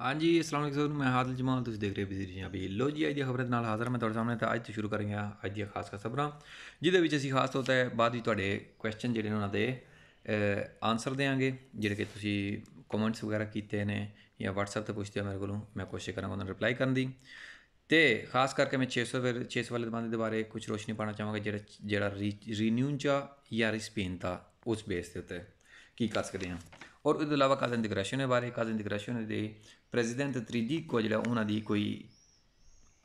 ਹਾਂਜੀ ਅਸਲਾਮ ਅਲੈਕੁਮ ਮੈਂ ਹਾਦਲ ਜਮਾਲ, ਤੁਸੀਂ ਦੇਖ ਰਹੇ ਹੋ ਬਿਜ਼ੀ ਵੀ ਲੋ ਜੀ, ਅੱਜ ਦੀ ਖਬਰ ਦੇ ਨਾਲ ਹਾਜ਼ਰ ਮੈਂ ਤੁਹਾਡੇ ਸਾਹਮਣੇ, ਤਾਂ ਅੱਜ ਤੋਂ ਸ਼ੁਰੂ ਕਰਾਂਗੇ ਅੱਜ ਦੀਆਂ ਖਾਸ ਖਾਸ ਖਬਰਾਂ, ਜਿਹਦੇ ਵਿੱਚ ਅਸੀਂ ਖਾਸ ਤੌਰ ਤੇ ਬਾਅਦ ਵਿੱਚ ਤੁਹਾਡੇ ਕੁਐਸਚਨ ਜਿਹੜੇ ਨੇ ਉਹਨਾਂ ਦੇ ਆਨਸਰ ਦੇਵਾਂਗੇ ਜਿਹੜੇ ਕਿ ਤੁਸੀਂ ਕਮੈਂਟਸ ਵਗੈਰਾ ਕੀਤੇ ਨੇ ਜਾਂ WhatsApp ਤੇ ਪੁੱਛਦੇ ਹੋ ਮੇਰੇ ਕੋਲੋਂ, ਮੈਂ ਕੋਸ਼ਿਸ਼ ਕਰਾਂਗਾ ਉਹਨਾਂ ਨੂੰ ਰਿਪਲਾਈ ਕਰਨ ਦੀ। ਤੇ ਖਾਸ ਕਰਕੇ ਮੈਂ 600 ਫਿਰ 600 ਵਾਲੇ ਦਮਾਨੇ ਦੇ ਬਾਰੇ ਕੁਝ ਰੋਸ਼ਨੀ ਪਾਣਾ ਚਾਹਾਂਗਾ, ਜਿਹੜਾ ਜਿਹੜਾ ਰੀਨਿਊਨ ਚਾ ਜਾਂ ਰਿਸਪੇਨ ਦਾ, ਉਸ ਬੇਸ ਦੇ ਉੱਤੇ ਕੀ ਕਰ ਸਕਦੇ ਹਾਂ। ਔਰ ਉਹਦੇ ਇਲਾਵਾ ਕਾਜ਼ਨ ਇੰਟੀਗ੍ਰੇਸ਼ਨ ਦੇ ਬਾਰੇ ਕਾਜ਼ਨ ਇੰਟੀਗ੍ਰੇਸ਼ਨ ਦੇ ਪ੍ਰੈਜ਼ੀਡੈਂਟ ਤਰੀਜੀ ਕੋ ਜਿਹੜਾ ਉਹਨਾਂ ਦੀ ਕੋਈ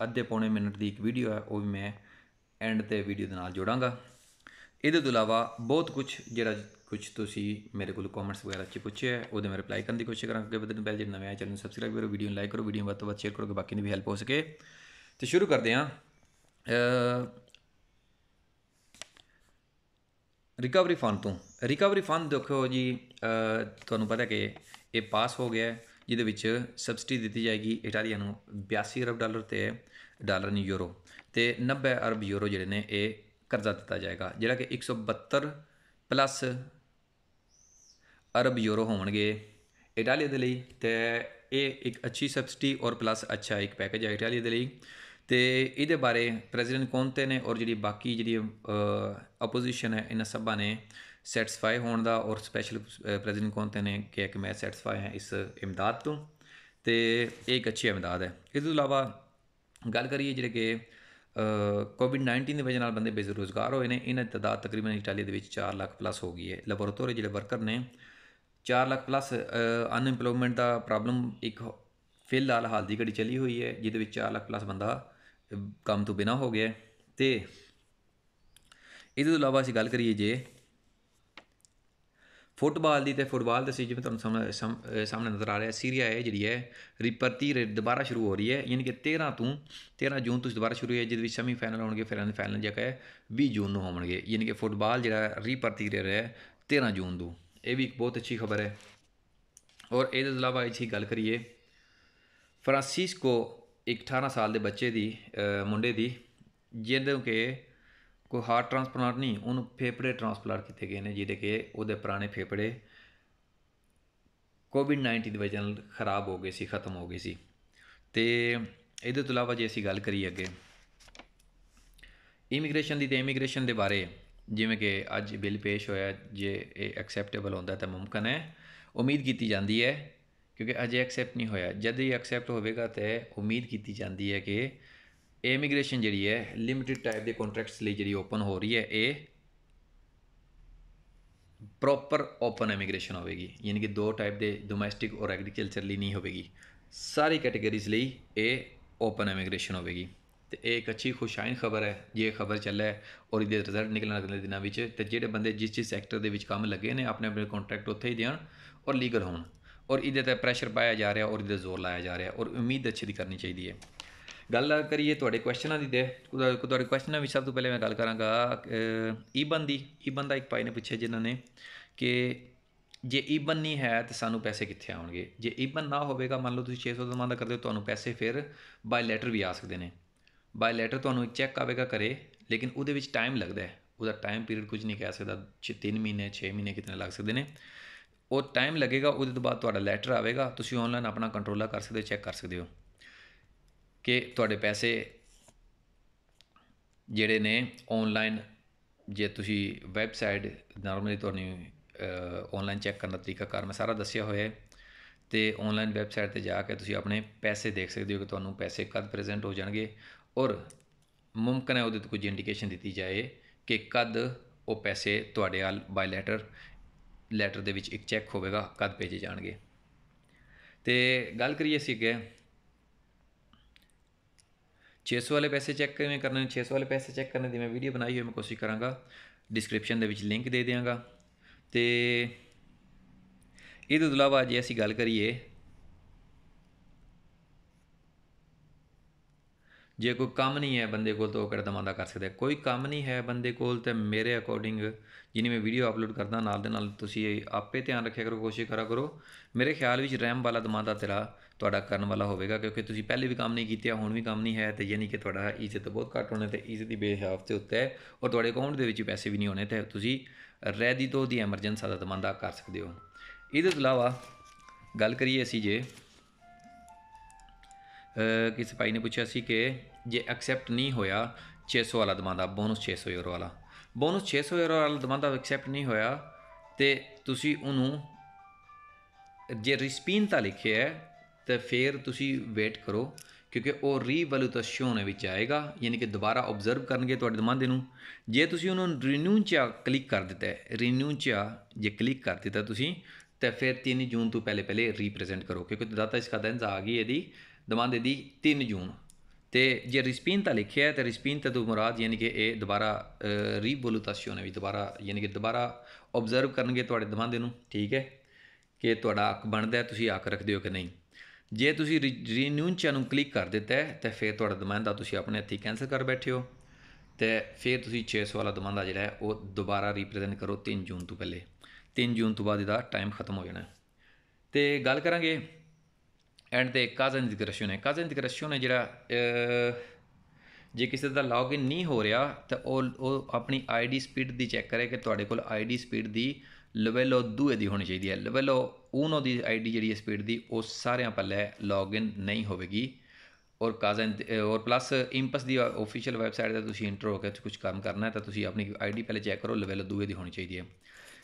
ਅੱਧੇ ਪੌਣੇ ਮਿੰਟ ਦੀ ਇੱਕ ਵੀਡੀਓ ਹੈ, ਉਹ ਵੀ ਮੈਂ ਐਂਡ ਤੇ ਵੀਡੀਓ ਦੇ ਨਾਲ ਜੋੜਾਂਗਾ। ਇਹਦੇ ਤੋਂ ਇਲਾਵਾ ਬਹੁਤ ਕੁਝ ਜਿਹੜਾ ਕੁਝ ਤੁਸੀਂ ਮੇਰੇ ਕੋਲ ਕਮੈਂਟਸ ਵਗੈਰਾ 'ਚ ਪੁੱਛਿਆ ਉਹਦੇ ਮੈਂ ਰਿਪਲਾਈ ਕਰਨ ਦੀ ਕੋਸ਼ਿਸ਼ ਕਰਾਂਗਾ ਕਿ ਬਦਨ ਪਹਿਲ ਜਿਹੜੇ ਨਵੇਂ ਆਏ ਚੈਨਲ ਨੂੰ ਸਬਸਕ੍ਰਾਈਬ ਕਰੋ ਵੀਡੀਓ ਨੂੰ ਲਾਈਕ ਕਰੋ ਵੀਡੀਓ ਨੂੰ ਵੱਧ ਤੋਂ ਵੱਧ ਸ਼ੇਅਰ ਕਰੋ ਕਿ ਬਾਕੀ ਦੀ ਵੀ ਹੈਲਪ ਹੋ ਸਕੇ। ਤੇ ਸ਼ੁਰੂ ਕਰਦੇ ਹਾਂ। ਰਿਕਵਰੀ ਫੰਡ ਤੋਂ। ਰਿਕਵਰੀ ਫੰਡ ਦੇਖੋ ਜੀ ਤੁਹਾਨੂੰ ਪਤਾ ਕਿ ਇਹ ਪਾਸ ਹੋ ਗਿਆ ਜਿਹਦੇ ਵਿੱਚ ਸਬਸਿਡੀ ਦਿੱਤੀ ਜਾਏਗੀ ਇਟਾਲੀਆ ਨੂੰ 82 ਅਰਬ ਡਾਲਰ ਤੇ ਡਾਲਰ ਨਹੀਂ, ਯੂਰੋ ਤੇ 90 ਅਰਬ ਯੂਰੋ ਜਿਹੜੇ ਨੇ ਇਹ ਕਰਜ਼ਾ ਦਿੱਤਾ ਜਾਏਗਾ, ਜਿਹੜਾ ਕਿ 172 ਪਲੱਸ ਅਰਬ ਯੂਰੋ ਹੋਣਗੇ ਇਟਾਲੀਆ ਦੇ ਲਈ ਤੇ ਇਹ ਇੱਕ ਅੱਛੀ ਸਬਸਿਡੀ ਔਰ ਪਲੱਸ ਅੱਛਾ ਇੱਕ ਪੈਕੇਜ ਹੈ ਇਟਾਲੀਆ ਦੇ ਲਈ। ਤੇ ਇਹਦੇ ਬਾਰੇ ਪ੍ਰੈਜ਼ੀਡੈਂਟ ਕੋਂਤੇ ਨੇ ਔਰ ਜਿਹੜੀ ਬਾਕੀ ਜਿਹੜੀ ਆਪੋਜੀਸ਼ਨ ਹੈ, ਇਹਨਾਂ ਸਭਾ ਨੇ ਸੈਟੀਸਫਾਈ ਹੋਣ ਦਾ ਔਰ ਸਪੈਸ਼ਲ ਪ੍ਰੈਜ਼ੀਡੈਂਟ ਕੋਂਤੇ ਨੇ ਕਿਹਾ ਕਿ ਮੈਂ ਸੈਟੀਸਫਾਈ ਹਾਂ ਇਸ ਇਮਦਾਦ ਤੋਂ ਤੇ ਇਹ ਇੱਕ ਅੱਛੀ ਇਮਦਾਦ ਹੈ। ਇਸ ਤੋਂ ਇਲਾਵਾ ਗੱਲ ਕਰੀਏ ਜਿਹੜੇ ਕਿ ਕੋਵਿਡ 19 ਦੀ ਵਜ੍ਹਾ ਨਾਲ ਬੰਦੇ ਬੇਰੁਜ਼ਗਾਰ ਹੋਏ ਨੇ, ਇਹਨਾਂ ਦੀ ਤਾਦਾਦ ਤਕਰੀਬਨ ਇਟਾਲੀ ਦੇ ਵਿੱਚ 4 ਲੱਖ ਪਲੱਸ ਹੋ ਗਈ ਹੈ। ਲੈਬੋਰੇਟਰੀ ਜਿਹੜੇ ਵਰਕਰ ਨੇ 4 ਲੱਖ ਪਲੱਸ ਅਨਐਮਪਲੋਇਮੈਂਟ ਦਾ ਪ੍ਰੋਬਲਮ ਇੱਕ ਫਿਲਹਾਲ ਹਾਲ ਦੀ ਘੜੀ ਚੱਲੀ ਹੋਈ ਹੈ, ਜਿਹਦੇ ਵਿੱਚ 4 ਲੱਖ ਪਲੱਸ ਬੰਦਾ ਕੰਮ ਤੋਂ ਬਿਨਾ ਹੋ ਗਿਆ ਤੇ ਇਹਦੇ ਤੋਂ ਇਲਾਵਾ ਅਸੀਂ ਗੱਲ ਕਰੀਏ ਜੇ ਫੁੱਟਬਾਲ ਦੀ, ਤੇ ਫੁੱਟਬਾਲ ਦੇ ਸੀ ਜਿਵੇਂ ਤੁਹਾਨੂੰ ਸਾਹਮਣੇ ਸਾਹਮਣੇ ਨਜ਼ਰ ਆ ਰਿਹਾ ਸੀਰੀਆ ਹੈ ਜਿਹੜੀ ਹੈ, ਰਿਪਰਤੀ ਦੁਬਾਰਾ ਸ਼ੁਰੂ ਹੋ ਰਹੀ ਹੈ। ਯਾਨੀ ਕਿ 13 ਤੋਂ 13 ਜੂਨ ਤੋਂ ਦੁਬਾਰਾ ਸ਼ੁਰੂ ਹੋਈ ਹੈ ਜਿਹਦੇ ਵਿੱਚ ਸੈਮੀ ਫਾਈਨਲ ਹੋਣਗੇ, ਫਿਰ ਇਹਨਾਂ ਫਾਈਨਲ ਜਿਹੜਾ ਹੈ 20 ਜੂਨ ਨੂੰ ਹੋਣਗੇ। ਯਾਨੀ ਕਿ ਫੁੱਟਬਾਲ ਜਿਹੜਾ ਰਿਪਰਤੀ ਰਿਹਾ ਹੈ 13 ਜੂਨ ਨੂੰ ਇਹ ਵੀ ਇੱਕ ਬਹੁਤ ਅੱਛੀ ਖਬਰ ਹੈ। ਔਰ ਇਹਦੇ ਤੋਂ ਇਲਾਵਾ ਅੱਛੀ ਗੱਲ ਕਰੀਏ, ਫਰਾਂਸਿਸਕੋ ਇੱਕ 18 ਸਾਲ ਦੇ ਬੱਚੇ ਦੀ ਮੁੰਡੇ ਦੀ, ਜਿਹਦੇ ਕਿ ਕੋਈ ਹਾਰਟ ਟ੍ਰਾਂਸਪਲਾਂਟ ਨਹੀਂ, ਉਹਨੂੰ ਫੇਫੜੇ ਟ੍ਰਾਂਸਪਲਾਂਟ ਕੀਤੇ ਗਏ ਨੇ, ਜਿਹਦੇ ਕਿ ਉਹਦੇ ਪੁਰਾਣੇ ਫੇਫੜੇ ਕੋਵਿਡ 19 ਦੀ ਵਜ੍ਹਾ ਨਾਲ ਖਰਾਬ ਹੋ ਗਏ ਸੀ, ਖਤਮ ਹੋ ਗਏ ਸੀ। ਤੇ ਇਹਦੇ ਤੋਂ ਇਲਾਵਾ ਜੇ ਅਸੀਂ ਗੱਲ ਕਰੀਏ ਅੱਗੇ ਇਮੀਗ੍ਰੇਸ਼ਨ ਦੀ ਤੇ ਇਮੀਗ੍ਰੇਸ਼ਨ ਦੇ ਬਾਰੇ, ਜਿਵੇਂ ਕਿ ਅੱਜ ਬਿੱਲ ਪੇਸ਼ ਹੋਇਆ, ਜੇ ਇਹ ਐਕਸੈਪਟੇਬਲ ਹੁੰਦਾ ਤਾਂ ਮੁਮਕਨ ਹੈ। ਉਮੀਦ ਕੀਤੀ ਜਾਂਦੀ ਹੈ ਕਿਉਂਕਿ ਅਜੇ ਐਕਸੈਪਟ ਨਹੀਂ ਹੋਇਆ। ਜਦ ਇਹ ਐਕਸੈਪਟ ਹੋਵੇਗਾ ਤੇ ਉਮੀਦ ਕੀਤੀ ਜਾਂਦੀ ਹੈ ਕਿ ਇਮੀਗ੍ਰੇਸ਼ਨ ਜਿਹੜੀ ਹੈ ਲਿਮਿਟਿਡ ਟਾਈਪ ਦੇ ਕੰਟਰੈਕਟਸ ਲਈ ਜਿਹੜੀ ਓਪਨ ਹੋ ਰਹੀ ਹੈ, ਇਹ ਪ੍ਰੋਪਰ ਓਪਨ ਇਮੀਗ੍ਰੇਸ਼ਨ ਹੋਵੇਗੀ। ਯਾਨੀ ਕਿ ਦੋ ਟਾਈਪ ਦੇ ਡੋਮੈਸਟਿਕ ਔਰ ਐਗਰੀਕਲਚਰ ਲਈ ਨਹੀਂ ਹੋਵੇਗੀ। ਸਾਰੀ ਕੈਟਾਗਰੀਜ਼ ਲਈ ਇਹ ਓਪਨ ਇਮੀਗ੍ਰੇਸ਼ਨ ਹੋਵੇਗੀ। ਤੇ ਇਹ ਇੱਕ ਅੱਛੀ ਖੁਸ਼ਾਇਨ ਖਬਰ ਹੈ। ਜੇ ਇਹ ਖਬਰ ਚੱਲੇ ਔਰ ਇਹਦੇ ਰਿਜ਼ਲਟ ਨਿਕਲਣ ਅਗਲੇ ਦਿਨਾਂ ਵਿੱਚ, ਤੇ ਜਿਹੜੇ ਬੰਦੇ ਜਿਸ ਜਿਸ ਸੈਕਟਰ ਦੇ ਵਿੱਚ ਕੰਮ ਲੱਗੇ ਨੇ, ਆਪਣੇ ਆਪਣੇ ਕੰਟਰੈਕਟ ਉੱਥੇ ਹੀ ਦੇਣ ਔਰ ਲੀਗਲ ਹੋਣ। ਔਰ ਇਹਦੇ ਤੇ ਪ੍ਰੈਸ਼ਰ ਪਾਇਆ ਜਾ ਰਿਹਾ ਔਰ ਇਹਦੇ ਜ਼ੋਰ ਲਾਇਆ ਜਾ ਰਿਹਾ ਔਰ ਉਮੀਦ ਅੱਛੀ ਦੀ ਕਰਨੀ ਚਾਹੀਦੀ ਹੈ। ਗੱਲ ਕਰੀਏ ਤੁਹਾਡੇ ਕੁਐਸਚਨਾਂ ਦੀ ਦੇ ਤੁਹਾਡੇ ਕੁਐਸਚਨਾਂ ਵਿੱਚ ਸਭ ਤੋਂ ਪਹਿਲੇ ਮੈਂ ਗੱਲ ਕਰਾਂਗਾ ਈਬਨ ਦੀ ਈਬਨ ਦਾ ਇੱਕ ਭਾਈ ਨੇ ਪੁੱਛਿਆ ਜਿਨ੍ਹਾਂ ਨੇ ਕਿ ਜੇ ਈਬਨ ਨਹੀਂ ਹੈ ਤਾਂ ਸਾਨੂੰ ਪੈਸੇ ਕਿੱਥੇ ਆਉਣਗੇ? ਜੇ ਈਬਨ ਨਾ ਹੋਵੇਗਾ, ਮੰਨ ਲਓ ਤੁਸੀਂ 600 ਦਾ ਕਰਦੇ ਹੋ, ਤੁਹਾਨੂੰ ਪੈਸੇ ਫਿਰ ਬਾਈ ਲੈਟਰ ਵੀ ਆ ਸਕਦੇ ਨੇ। ਬਾਈ ਲੈਟਰ ਤੁਹਾਨੂੰ ਇੱਕ ਚੈੱਕ ਆਵੇਗਾ ਕਰੇ ਲੇਕਿਨ ਉਹਦੇ ਵਿੱਚ ਟਾਈਮ ਲੱਗਦਾ ਹੈ। ਉਹਦਾ ਟਾਈਮ ਪੀਰੀਅਡ ਕੁਝ ਨਹੀਂ ਕਹਿ ਸਕਦਾ 3 ਮਹੀਨੇ 6 ਮਹੀਨੇ ਕਿਤਨੇ ਲੱਗ ਸਕਦੇ ਨੇ। ਉਹ ਟਾਈਮ ਲੱਗੇਗਾ, ਉਹਦੇ ਤੋਂ ਬਾਅਦ ਤੁਹਾਡਾ ਲੈਟਰ ਆਵੇਗਾ, ਤੁਸੀਂ ਆਨਲਾਈਨ ਆਪਣਾ ਕੰਟਰੋਲਰ ਕਰ ਸਕਦੇ ਹੋ ਚੈੱਕ ਕਰ ਸਕਦੇ ਹੋ ਕਿ ਤੁਹਾਡੇ ਪੈਸੇ ਜਿਹੜੇ ਨੇ ਆਨਲਾਈਨ ਜੇ ਤੁਸੀਂ ਵੈਬਸਾਈਟ ਨਾਰਮਲੀ ਤੁਹਾਨੂੰ ਆਨਲਾਈਨ ਚੈੱਕ ਕਰਨ ਦਾ ਤਰੀਕਾ ਕਾਰ, ਮੈਂ ਸਾਰਾ ਦੱਸਿਆ ਹੋਇਆ ਹੈ ਤੇ ਆਨਲਾਈਨ ਵੈਬਸਾਈਟ ਤੇ ਜਾ ਕੇ ਤੁਸੀਂ ਆਪਣੇ ਪੈਸੇ ਦੇਖ ਸਕਦੇ ਹੋ ਕਿ ਤੁਹਾਨੂੰ ਪੈਸੇ ਕਦ ਪ੍ਰੈਜ਼ੈਂਟ ਹੋ ਜਾਣਗੇ ਔਰ ਮੁਮਕਨ ਹੈ ਉਹਦੇ ਤੋਂ ਕੁਝ ਇੰਡੀਕੇਸ਼ਨ ਦਿੱਤੀ ਜਾਏ ਕਿ ਕਦ ਉਹ ਪੈਸੇ ਤੁਹਾਡੇ ਹਾਲ ਬਾਈ ਲੈਟਰ ਲੈਟਰ ਦੇ ਵਿੱਚ ਇੱਕ ਚੈੱਕ ਹੋਵੇਗਾ ਕਦ ਭੇਜੇ ਜਾਣਗੇ। ਤੇ ਗੱਲ ਕਰੀਏ ਸੀ ਕਿ 600 ਵਾਲੇ ਪੈਸੇ ਚੈੱਕ ਕਿਵੇਂ ਕਰਨੇ 600 ਵਾਲੇ ਪੈਸੇ ਚੈੱਕ ਕਰਨ ਦੀ ਮੈਂ ਵੀਡੀਓ ਬਣਾਈ ਹੋਈ, ਮੈਂ ਕੋਸ਼ਿਸ਼ ਕਰਾਂਗਾ। ਡਿਸਕ੍ਰਿਪਸ਼ਨ ਦੇ ਵਿੱਚ ਲਿੰਕ ਦੇ ਦਿਆਂਗਾ। ਤੇ ਇਹਦੇ ਤੋਂ ਇਲਾਵਾ ਜੇ ਅਸੀਂ ਗੱਲ ਕਰੀਏ ਜੇ ਕੋਈ ਕੰਮ ਨਹੀਂ ਹੈ ਬੰਦੇ ਕੋਲ ਤਾਂ ਉਹ ਕਿਹੜਾ ਦਮਾਂਦਾ ਕਰ ਸਕਦਾ ਕੋਈ ਕੰਮ ਨਹੀਂ ਹੈ ਬੰਦੇ ਕੋਲ ਤੇ ਮੇਰੇ ਅਕੋਰਡਿੰਗ ਜਿਨੀ ਮੈਂ ਵੀਡੀਓ ਅਪਲੋਡ ਕਰਦਾ ਨਾਲ ਦੇ ਨਾਲ ਤੁਸੀਂ ਆਪੇ ਧਿਆਨ ਰੱਖਿਆ ਕਰੋ, ਕੋਸ਼ਿਸ਼ ਕਰਾ ਕਰੋ। ਮੇਰੇ ਖਿਆਲ ਵਿੱਚ ਰੈਮ ਵਾਲਾ ਦਮਾਂਦਾ ਤੇਰਾ ਤੁਹਾਡਾ ਕਰਨ ਵਾਲਾ ਹੋਵੇਗਾ ਕਿਉਂਕਿ ਤੁਸੀਂ ਪਹਿਲੇ ਵੀ ਕੰਮ ਨਹੀਂ ਕੀਤਾ, ਹੁਣ ਵੀ ਕੰਮ ਨਹੀਂ ਹੈ ਤੇ ਯਾਨੀ ਕਿ ਤੁਹਾਡਾ ਇੱਜ਼ਤ ਬਹੁਤ ਘੱਟ ਹੋਣੇ ਤੇ ਇੱਜ਼ਤ ਦੀ ਬੇਹਾਫ ਤੇ ਉੱਤੇ ਔਰ ਤੁਹਾਡੇ ਅਕਾਊਂਟ ਦੇ ਵਿੱਚ ਪੈਸੇ ਵੀ ਨਹੀਂ ਹੋਣੇ ਤੇ ਤੁਸੀਂ ਰੈਦੀ ਤੋਂ ਦੀ ਐਮਰਜੈਂਸੀ ਦਾ ਦਮਾਂਦਾ ਕਰ ਸਕਦੇ ਹੋ। ਇਹਦੇ ਤੋਂ ਇਲਾਵਾ ਗੱਲ ਕਰੀਏ ਅਸੀਂ ਜੇ ਕਿਸੇ ਭਾਈ ਨੇ ਪੁੱਛਿਆ ਸੀ ਕਿ ਜੇ ਐਕਸੈਪਟ ਨਹੀਂ ਹੋਇਆ 600 ਵਾਲਾ ਦਮਾਂਦਾ ਬੋਨਸ 600 ਯੂਰੋ ਵਾਲਾ। ਬੋਨਸ 600 ਯੂਰੋ ਵਾਲਾ ਦਮਾਂਦਾ ਐਕਸੈਪਟ ਨਹੀਂ ਹੋਇਆ, ਤੇ ਤੁਸੀਂ ਉਹਨੂੰ ਜੇ ਰਿਸਪੀਨਤਾ ਲਿਖਿਆ ਹੈ, ਤਾਂ ਫਿਰ ਤੁਸੀਂ ਵੇਟ ਕਰੋ, ਕਿਉਂਕਿ ਉਹ ਰੀਵੈਲੂਏਸ਼ਨ ਵਿੱਚ ਆਏਗਾ, ਯਾਨੀ ਕਿ ਦੁਬਾਰਾ ਆਬਜ਼ਰਵ ਕਰਨਗੇ ਤੁਹਾਡੇ ਦਮਾਂਦੇ ਨੂੰ। ਜੇ ਤੁਸੀਂ ਉਹਨੂੰ ਰੀਨਿਊ 'ਚ ਕਲਿੱਕ ਕਰ ਦਿੱਤਾ ਹੈ ਰੀਨਿਊ 'ਚ ਜੇ ਕਲਿੱਕ ਕਰ ਦਿੱਤਾ ਤੁਸੀਂ, ਤਾਂ ਫਿਰ 3 ਜੂਨ ਤੋਂ ਪਹਿਲੇ ਪਹਿਲੇ ਰੀਪ੍ਰੈਜ਼ੈਂਟ ਕਰੋ, ਕਿਉਂਕਿ ਦਾਤਾ ਇਸ ਕਦੈਂਸ ਆ ਗਈ ਇਹਦੀ ਦਮਾਂਦੇ ਦੀ 3 ਜੂਨ। ਤੇ ਜੇ ਰਿਸਪੀਨ ਤਾਂ ਲਿਖਿਆ ਹੈ, ਤੇ ਰਿਸਪੀਨ ਤੇ ਤੋਂ ਮੁਰਾਦ ਯਾਨੀ ਕਿ ਇਹ ਦੁਬਾਰਾ ਰੀਵੋਲੂਟੇਸ਼ਨ ਹੈ ਵੀ ਦੁਬਾਰਾ, ਯਾਨੀ ਕਿ ਦੁਬਾਰਾ ਆਬਜ਼ਰਵ ਕਰਨਗੇ ਤੁਹਾਡੇ ਦਮਾਂਦੇ ਨੂੰ, ਠੀਕ ਹੈ? ਕਿ ਤੁਹਾਡਾ ਅੱਕ ਬਣਦਾ ਤੁਸੀਂ ਅੱਕ ਰੱਖਦੇ ਹੋ ਕਿ ਨਹੀਂ? ਜੇ ਤੁਸੀਂ ਰੀਨਿਊ ਚ ਨੂੰ ਕਲਿੱਕ ਕਰ ਦਿੱਤਾ ਹੈ, ਤੇ ਫਿਰ ਤੁਹਾਡਾ ਦਮਾਂਦਾ ਤੁਸੀਂ ਆਪਣੇ ਹੱਥੀਂ ਕੈਂਸਲ ਕਰ ਬੈਠੇ ਹੋ। ਤੇ ਫਿਰ ਤੁਸੀਂ 600 ਵਾਲਾ ਦਮਾਂਦਾ ਜਿਹੜਾ ਹੈ, ਉਹ ਦੁਬਾਰਾ ਰੀਪ੍ਰੈਜ਼ੈਂਟ ਕਰੋ 3 ਜੂਨ ਤੋਂ ਪਹਿਲੇ। 3 ਜੂਨ ਤੋਂ ਬਾਅਦ ਇਹਦਾ ਟਾਈਮ ਖਤਮ ਹੋ ਜਾਣਾ ਹੈ। ਤੇ ਗੱਲ ਕਰਾਂਗੇ ਐਂਡ ਤੇ ਕਾਜ਼ਨ ਇੰਟੀਗ੍ਰੇਸ਼ਨ ਹੈ। ਕਾਜ਼ਨ ਇੰਟੀਗ੍ਰੇਸ਼ਨ ਹੈ ਜਿਹੜਾ ਜੇ ਕਿਸੇ ਦਾ ਲੌਗਇਨ ਨਹੀਂ ਹੋ ਰਿਹਾ, ਤਾਂ ਉਹ ਉਹ ਆਪਣੀ ਆਈਡੀ ਸਪੀਡ ਦੀ ਚੈੱਕ ਕਰੇ ਕਿ ਤੁਹਾਡੇ ਕੋਲ ਆਈਡੀ ਸਪੀਡ ਦੀ ਲੈਵਲ ਦੂਏ ਦੀ ਹੋਣੀ ਚਾਹੀਦੀ ਹੈ। ਲੈਵਲ ਉਨੋ ਦੀ ਆਈਡੀ ਜਿਹੜੀ ਹੈ ਸਪੀਡ ਦੀ, ਉਹ ਸਾਰਿਆਂ ਪੱਲੇ ਲੌਗਇਨ ਨਹੀਂ ਹੋਵੇਗੀ। ਔਰ ਕਾਜ਼ਨ ਔਰ ਪਲੱਸ ਇੰਪਸ ਦੀ ਆਫੀਸ਼ੀਅਲ ਵੈਬਸਾਈਟ ਤੇ ਤੁਸੀਂ ਇੰਟਰ ਹੋ ਕੇ ਕੁਝ ਕੰਮ ਕਰਨਾ ਹੈ, ਤਾਂ ਤੁਸੀਂ ਆਪਣੀ ਆਈਡੀ ਪਹਿਲੇ ਚੈੱਕ ਕਰੋ ਲੈਵਲ ਦੂਏ ਦੀ ਹੋਣੀ ਚਾਹੀਦੀ ਹੈ।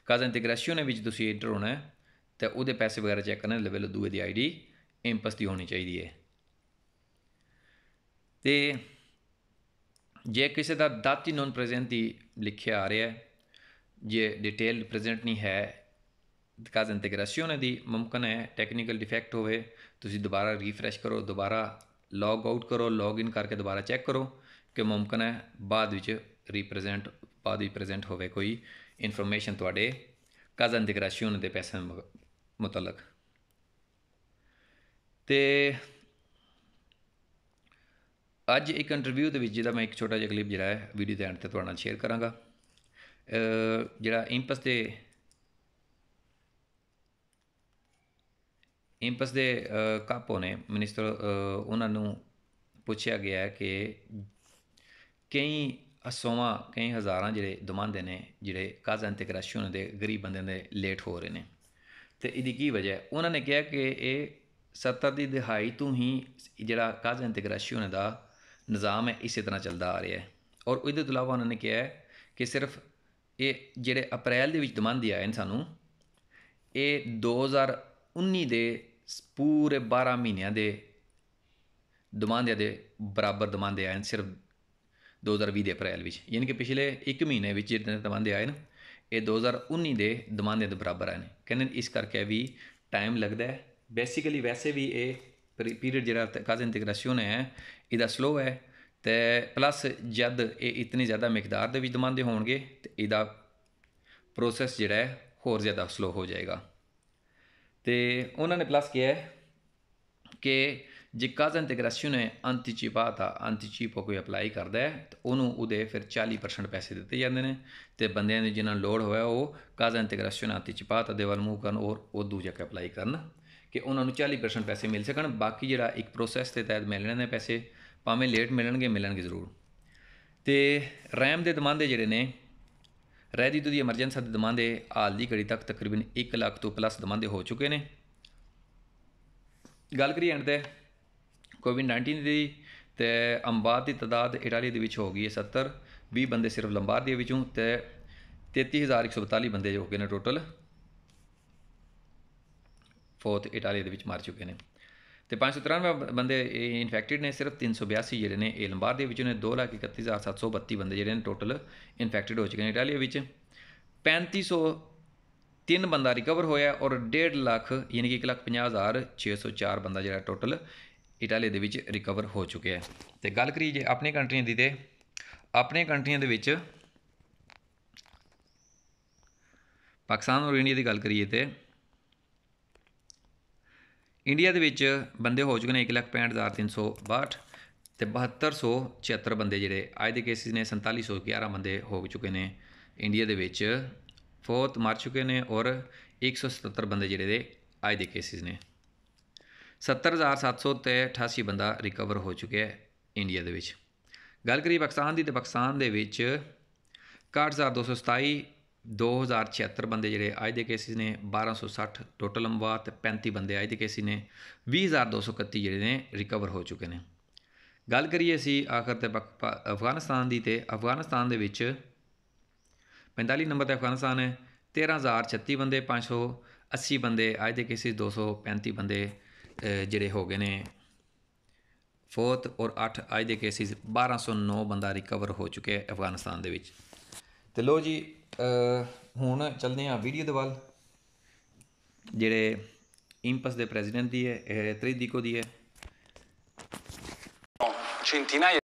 ਕਾਜ਼ਨ ਇੰਟੀਗ੍ਰੇਸ਼ਨ ਵਿੱਚ ਤੁਸੀਂ ਇੰਟਰ ਹੋਣਾ ਹੈ, ਤੇ ਉਹਦੇ ਪੈਸੇ ਵਗੈਰਾ ਚੈੱਕ ਕਰਨਾ ਲੈਵਲ ਦੂਏ ਦੀ ਆਈਡੀ ਇੰਪਸ ਹੋਣੀ ਚਾਹੀਦੀ ਹੈ। ਤੇ ਜੇ ਕਿਸੇ ਦਾ ਦਾਤੀ ਨੋਨ ਪ੍ਰੈਜ਼ੈਂਟ ਦੀ ਲਿਖਿਆ ਆ ਰਿਹਾ ਹੈ, ਜੇ ਡਿਟੇਲ ਪ੍ਰੈਜ਼ੈਂਟ ਨਹੀਂ ਹੈ ਕਾਜ਼ ਇੰਟੀਗ੍ਰੇਸ਼ਨ ਦੀ ਮੁਮਕਨ ਹੈ ਟੈਕਨੀਕਲ ਡਿਫੈਕਟ ਹੋਵੇ, ਤੁਸੀਂ ਦੁਬਾਰਾ ਰੀਫਰੈਸ਼ ਕਰੋ, ਦੁਬਾਰਾ ਲੌਗ ਆਊਟ ਕਰੋ ਲੌਗ ਇਨ ਕਰਕੇ ਦੁਬਾਰਾ ਚੈੱਕ ਕਰੋ ਕਿ ਮੁਮਕਨ ਹੈ, ਬਾਅਦ ਵਿੱਚ ਰੀਪ੍ਰੈਜ਼ੈਂਟ ਬਾਅਦ ਵਿੱਚ ਪ੍ਰੈਜ਼ੈਂਟ ਹੋਵੇ ਕੋਈ ਇਨਫੋਰਮੇਸ਼ਨ ਤੁਹਾਡੇ ਕਾਜ਼ ਇੰਟੀਗ੍ਰੇਸ਼ਨ ਦੇ ਪੈਸੇ ਮੁਤਲਕ। ਤੇ ਅੱਜ ਇੱਕ ਇੰਟਰਵਿਊ ਦੇ ਵਿੱਚ ਜਿਹਦਾ ਮੈਂ ਇੱਕ ਛੋਟਾ ਜਿਹਾ ਕਲਿੱਪ ਜਿਹੜਾ ਹੈ ਵੀਡੀਓ ਦੇ ਐਂਡ ਤੇ ਤੁਹਾਡੇ ਨਾਲ ਸ਼ੇਅਰ ਕਰਾਂਗਾ। ਜਿਹੜਾ ਇੰਪਸ ਦੇ ਇੰਪਸ ਦੇ ਕਾਪੋ ਨੇ ਮਿਨਿਸਟਰ ਉਹਨਾਂ ਨੂੰ ਪੁੱਛਿਆ ਗਿਆ ਹੈ ਕਿ ਕਈ ਅਸੋਵਾਂ ਕਈ ਹਜ਼ਾਰਾਂ ਜਿਹੜੇ ਦਮਾਂਦੇ ਨੇ, ਜਿਹੜੇ ਕਾਜ਼ਾ ਇੰਟੀਗ੍ਰੇਸ਼ਨ ਦੇ ਗਰੀਬ ਬੰਦਿਆਂ ਦੇ ਲੇਟ ਹੋ ਰਹੇ ਨੇ। ਤੇ ਇਹਦੀ ਕੀ ਵਜ੍ਹਾ ਹੈ? ਉਹਨਾਂ ਨੇ ਕਿਹਾ ਕਿ ਇਹ 70 ਦੀ ਦਿਹਾਈ ਤੋਂ ਹੀ ਜਿਹੜਾ ਕਾਜ਼ਾ ਇੰਟੀਗ੍ਰੇਸ਼ਨ ਦਾ ਨਿਜ਼ਾਮ ਹੈ, ਇਸੇ ਤਰ੍ਹਾਂ ਚੱਲਦਾ ਆ ਰਿਹਾ ਹੈ। ਔਰ ਇਹਦੇ ਤੋਂ ਇਲਾਵਾ ਉਹਨਾਂ ਨੇ ਕਿਹਾ ਕਿ ਸਿਰਫ ਇਹ ਜਿਹੜੇ ਅਪ੍ਰੈਲ ਦੇ ਵਿੱਚ ਦਮੰਦੀ ਆਏ ਨੇ ਸਾਨੂੰ, ਇਹ 2019 ਦੇ ਪੂਰੇ 12 ਮਹੀਨਿਆਂ ਦੇ ਦਮਾਂਦਿਆਂ ਦੇ ਬਰਾਬਰ ਦਮਾਂਦੇ ਆਏ ਨੇ, ਸਿਰਫ 2020 ਦੇ ਅਪ੍ਰੈਲ ਵਿੱਚ। ਯਾਨੀ ਕਿ ਪਿਛਲੇ 1 ਮਹੀਨੇ ਵਿੱਚ ਜਿਹੜੇ ਦਮਾਂਦੇ ਆਏ ਨੇ, ਇਹ 2019 ਦੇ ਦਮਾਂਦਿਆਂ ਦੇ ਬਰਾਬਰ ਆਏ ਨੇ। ਕਹਿੰਦੇ ਇਸ ਕਰਕੇ ਵੀ ਟਾਈਮ ਲੱਗਦਾ ਹੈ ਬੇਸਿਕਲੀ ਵੈਸੇ ਵੀ ਇਹ ਪੀਰੀਅਡ ਜਿਹੜਾ ਕਾਜ਼ ਇੰਟੀਗ੍ਰੇਸ਼ਨ ਹੈ, ਇਹਦਾ ਸਲੋ ਹੈ, ਤੇ ਪਲੱਸ ਜਦ ਇਹ ਇਤਨੀ ਜ਼ਿਆਦਾ ਮਿਕਦਾਰ ਦੇ ਵਿੱਚ ਦਮਾਂਦੇ ਹੋਣਗੇ, ਤੇ ਇਹਦਾ ਪ੍ਰੋਸੈਸ ਜਿਹੜਾ ਹੈ ਹੋਰ ਜ਼ਿਆਦਾ ਸਲੋ ਹੋ ਜਾਏਗਾ। ਤੇ ਉਹਨਾਂ ਨੇ ਪਲੱਸ ਕਿਹਾ ਹੈ ਕਿ ਜੇ ਕਾਜ਼ਾ ਇੰਟੀਗ੍ਰੇਸ਼ਨ ਹੈ ਅੰਤੀਚਿਪਾਤਾ ਅੰਤੀਚਿਪੋ ਕੋਈ ਅਪਲਾਈ ਕਰਦਾ ਹੈ, ਤਾਂ ਉਹਨੂੰ ਉਹਦੇ ਫਿਰ 40% ਪੈਸੇ ਦਿੱਤੇ ਜਾਂਦੇ ਨੇ, ਤੇ ਬੰਦਿਆਂ ਦੀ ਜਿਨ੍ਹਾਂ ਲੋੜ ਹੋਇਆ ਉਹ ਕਾਜ਼ਾ ਇੰਟੀਗ੍ਰੇਸ਼ਨ ਅੰਤੀਚਿਪਾਤਾ ਦੇ ਵੱਲ ਮੂਵ ਕਰਨ, ਔਰ ਉਹ ਦੂਜਾ ਕੇ ਅਪਲਾਈ ਕਰਨ। ਕਿ ਉਹਨਾਂ ਨੂੰ 40% ਪੈਸੇ ਮਿਲ ਸਕਣ, ਬਾਕੀ ਜਿਹੜਾ ਇੱਕ ਪ੍ਰੋਸੈਸ ਦੇ ਤਹਿਤ ਮਿਲਣੇ ਨੇ ਪੈਸੇ, ਭਾਵੇਂ ਲੇਟ ਮਿਲਣਗੇ ਮਿਲਣਗੇ ਜ਼ਰੂਰ। ਤੇ ਰੈਮ ਦੇ ਦਮਾਂਦੇ ਜਿਹੜੇ ਨੇ ਰੈਦੀ ਤੋਂ ਦੀ ਐਮਰਜੈਂਸੀ ਦੇ ਦਮਾਂਦੇ, ਹਾਲ ਦੀ ਘੜੀ ਤੱਕ ਤਕਰੀਬਨ 1 ਲੱਖ ਤੋਂ ਪਲੱਸ ਦਮਾਂਦੇ ਹੋ ਚੁੱਕੇ ਨੇ। ਗੱਲ ਕਰੀਏ ਐਂਡ ਤੇ ਕੋਵਿਡ 19 ਦੀ ਤੇ ਅੰਬਾਦ ਦੀ ਤਾਦਾਦ ਇਟਾਲੀ ਦੇ ਵਿੱਚ ਹੋ ਗਈ ਹੈ 70 20 ਬੰਦੇ ਸਿਰਫ ਲੰਬਾਰ ਦੇ ਵਿੱਚੋਂ ਤੇ 33142 ਬੰਦੇ ਹੋ ਗਏ ਨੇ ਟੋਟਲ ਫੋਰਥ ਇਟਾਲੀ ਦੇ ਵਿੱਚ ਮਾਰ ਚੁੱਕੇ ਨੇ। ਤੇ 593 ਬੰਦੇ ਇਨਫੈਕਟਡ ਨੇ ਸਿਰਫ 382 ਜਿਹੜੇ ਨੇ ਇਹ ਲੰਬਾਰ ਦੇ ਵਿੱਚ ਨੇ 231732 ਬੰਦੇ ਜਿਹੜੇ ਨੇ ਟੋਟਲ ਇਨਫੈਕਟਡ ਹੋ ਚੁੱਕੇ ਨੇ ਇਟਾਲੀ ਵਿੱਚ। 3500 ਤਿੰਨ ਬੰਦਾ ਰਿਕਵਰ ਹੋਇਆ ਔਰ 1.5 ਲੱਖ ਯਾਨੀ ਕਿ 1,50,604 ਬੰਦਾ ਜਿਹੜਾ ਟੋਟਲ ਇਟਾਲੀ ਦੇ ਵਿੱਚ ਰਿਕਵਰ ਹੋ ਚੁੱਕਿਆ ਹੈ। ਤੇ ਗੱਲ ਕਰੀ ਜੇ ਆਪਣੀ ਕੰਟਰੀਆਂ ਦੀ ਤੇ ਆਪਣੇ ਕੰਟਰੀਆਂ ਦੇ ਵਿੱਚ ਪਾਕਿਸਤਾਨ ਔਰ ਇੰਡੀਆ ਦੀ ਗੱਲ ਕਰੀਏ ਤੇ ਇੰਡੀਆ ਦੇ ਵਿੱਚ ਬੰਦੇ ਹੋ ਚੁੱਕੇ ਨੇ 1,65,362 ਤੇ 7276 ਬੰਦੇ ਜਿਹੜੇ ਅੱਜ ਦੇ ਕੇਸਿਸ ਨੇ 4711 ਬੰਦੇ ਹੋ ਚੁੱਕੇ ਨੇ ਇੰਡੀਆ ਦੇ ਵਿੱਚ। ਫੋਰਥ ਮਰ ਚੁੱਕੇ ਨੇ ਔਰ 177 ਬੰਦੇ ਜਿਹੜੇ ਦੇ ਅੱਜ ਦੇ ਕੇਸਿਸ ਨੇ। 70700 ਤੇ 88 ਬੰਦਾ ਰਿਕਵਰ ਹੋ ਚੁੱਕਿਆ ਹੈ ਇੰਡੀਆ ਦੇ ਵਿੱਚ। ਗੱਲ ਕਰੀਏ ਪਾਕਿਸਤਾਨ ਦੀ ਤੇ ਪਾਕਿਸਤਾਨ ਦੇ ਵਿੱਚ 61227 2076 ਬੰਦੇ ਜਿਹੜੇ ਅੱਜ ਦੇ ਕੇਸਿਸ ਨੇ 1260 ਟੋਟਲ ਅਮਵਾਤ ਤੇ 35 ਬੰਦੇ ਅੱਜ ਦੇ ਕੇਸਿਸ ਨੇ 20231 ਜਿਹੜੇ ਨੇ ਰਿਕਵਰ ਹੋ ਚੁੱਕੇ ਨੇ। ਗੱਲ ਕਰੀਏ ਅਸੀਂ ਆਖਰ ਤੇ ਪਕ- ਅਫਗਾਨਿਸਤਾਨ ਦੀ ਤੇ ਅਫਗਾਨਿਸਤਾਨ ਦੇ ਵਿੱਚ 45 ਨੰਬਰ ਤੇ ਅਫਗਾਨਿਸਤਾਨ ਹੈ 13036 ਬੰਦੇ 580 ਬੰਦੇ ਅੱਜ ਦੇ ਕੇਸਿਸ 235 ਬੰਦੇ ਜਿਹੜੇ ਹੋ ਗਏ ਨੇ। ਫੋਰਥ ਔਰ 8 ਅੱਜ ਦੇ ਕੇਸਿਸ 1209 ਬੰਦਾ ਰਿਕਵਰ ਹੋ ਚੁੱਕਿਆ ਅਫਗਾਨਿਸਤਾਨ ਦੇ ਵਿੱਚ। ਤੇ ਲੋ ਜੀ ਹੁਣ ਚੱਲਦੇ ਹਾਂ ਵੀਡੀਓ ਦੇ ਵੱਲ। ਜਿਹੜੇ ਇੰਪਸ ਦੇ ਪ੍ਰੈਜ਼ੀਡੈਂਟ ਦੀ ਹੈ, ਇਹ ਤ੍ਰਿਦੀਕੋ ਦੀ ਹੈ। Centinaia